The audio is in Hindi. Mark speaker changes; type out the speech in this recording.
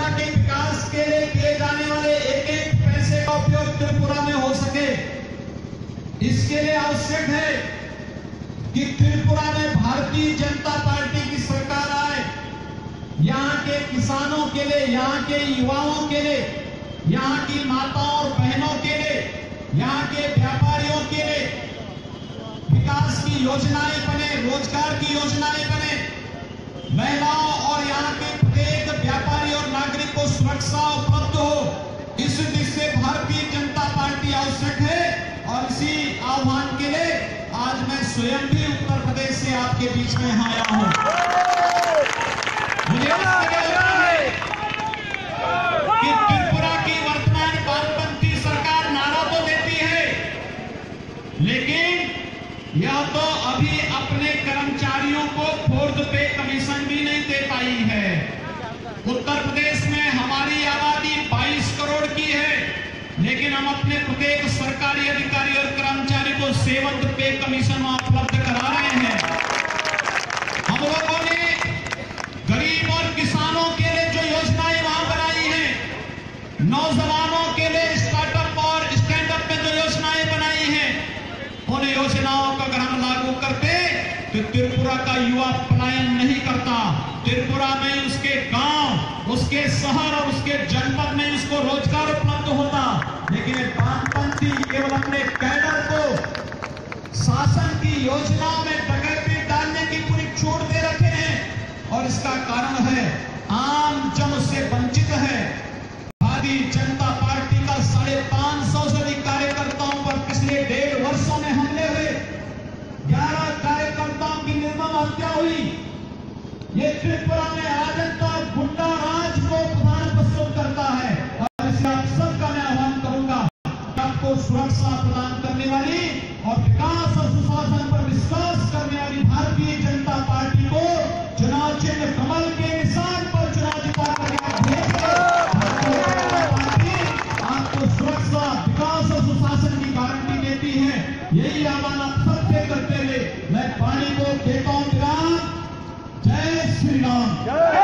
Speaker 1: त्रिपुरा के विकास के लिए किए जाने वाले एक एक पैसे का उपयोग त्रिपुरा में हो सके। इसके लिए आवश्यक है कि त्रिपुरा में भारतीय जनता पार्टी की सरकार आए। यहाँ के किसानों के लिए, यहाँ के युवाओं के लिए, यहाँ की माताओं और बहनों के लिए, यहाँ के व्यापारियों के लिए विकास की योजनाएँ बने, रोज़गार की योजनाएँ बने। महिलाओं और से भारतीय जनता पार्टी आवश्यक है और इसी आह्वान के लिए आज मैं स्वयं भी उत्तर प्रदेश से आपके बीच में आया हूँ। मुझे त्रिपुरा की वर्तमान वामपंथी सरकार नारा तो देती है, लेकिन यह तो अभी अपने कर्मचारियों को फोर्थ पे कमीशन भी नहीं दे पाई है। उत्तर प्रदेश नौजवानों के लिए स्टार्टअप और स्टैंडअप में जो योजनाएँ बनाई हैं उन योजनाओं को अगर हम लागू करते तो त्रिपुरा का युवा पलायन नहीं करता। त्रिपुरा में उसके गाँव, उसके शहर और उसके जनपद में उसको रोज़गार उपलब्ध होता। लेकिन वामपंथी केवल अपने कैडर को शासन की योजनाओं में डकैती डालने की पूरी छूट दे रखे हैं। और इसका कारण है, आम जन उससे वंचित हुई ये त्रिपुरा में और गुंडा राज को प्रधान प्रस्तुत करता है। और इसे आप सबका मैं आह्वान करूँगा आपको सुरक्षा प्रदान करने वाली और विकास और सुशासन पर विश्वास करने वाली भारतीय जनता पार्टी को चुनाव चिन्ह कमल के निशान पर चुनाव जिता आपको सुरक्षा, विकास और सुशासन की गारंटी देती है। यही आह्वान आप Yeah.